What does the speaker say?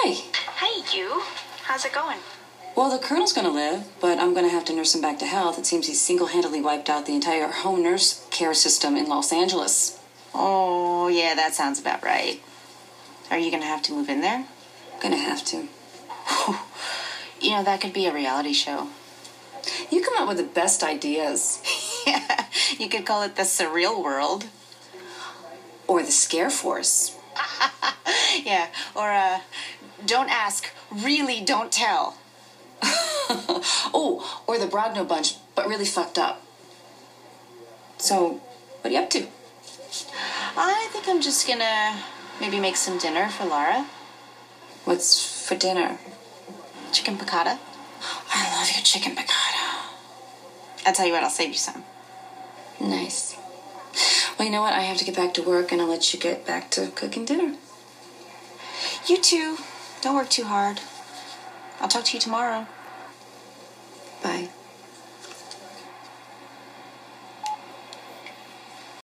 Hi. Hey, you. How's it going? Well, the colonel's going to live, but I'm going to have to nurse him back to health. It seems he single handedly wiped out the entire home nurse care system in Los Angeles. Oh, yeah, that sounds about right. Are you going to have to move in there? Gonna have to. You know, that could be a reality show. You come up with the best ideas. Yeah, you could call it the surreal world. Or the Scare Force. Yeah, or uh, don't ask, really don't tell. oh, or the Brogno Bunch, but really fucked up. So, what are you up to? I think I'm just gonna maybe make some dinner for Lara. What's for dinner? Chicken piccata. I love your chicken piccata. I'll tell you what, I'll save you some. Nice. Well, you know what? I have to get back to work, and I'll let you get back to cooking dinner. You too. Don't work too hard. I'll talk to you tomorrow. Bye.